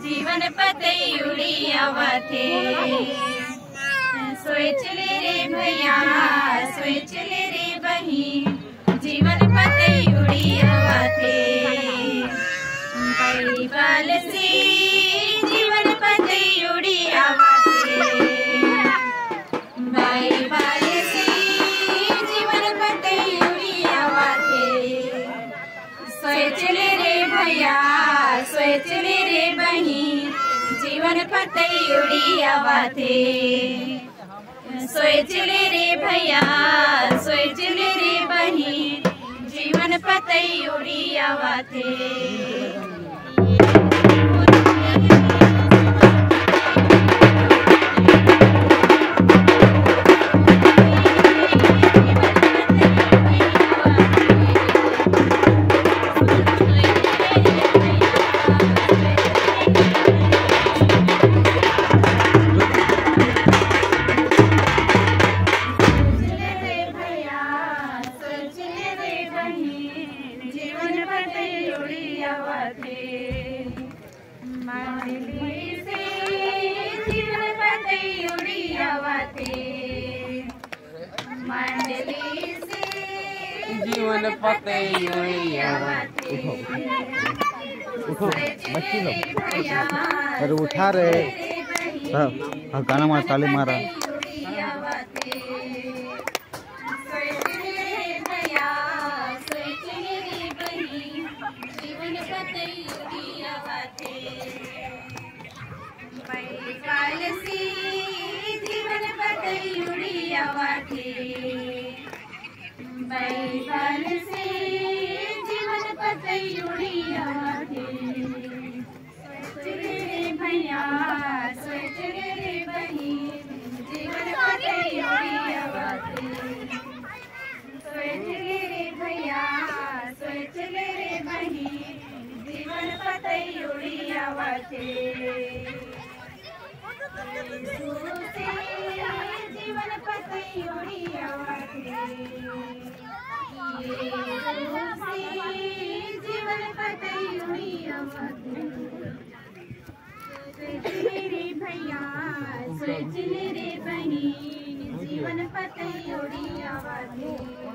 जीवन पतयुड़ी अवथे सोच ले रे भैया सोच ले रे बही जीवन पतयुड़ी पतयुड़ी अवथे बाल से जीवन पतयुड़ी अवथे सोच ले रे भैया सोच ले रे जीवन पतयुड़ी अवथे सोच ले रे भैया सोच ले रे बही जीवन पतयुड़ी अवथे जीवन उठो बच्ची लोग अरे उठा रहे हाँ हाँ गाना मार ताली मारा। पतयुड़ी अवथे से जीवन पतयुड़ी अवथे सोच रे भैया, सोच रे बही जीवन पतयुड़ी अवथे सोच रे भैया, सोच रे बही जीवन पतयुड़ी अवथे जीवन पतयुनी मेरे भैया सोच मेरे बनी जीवन पतयुड़ी आवाज़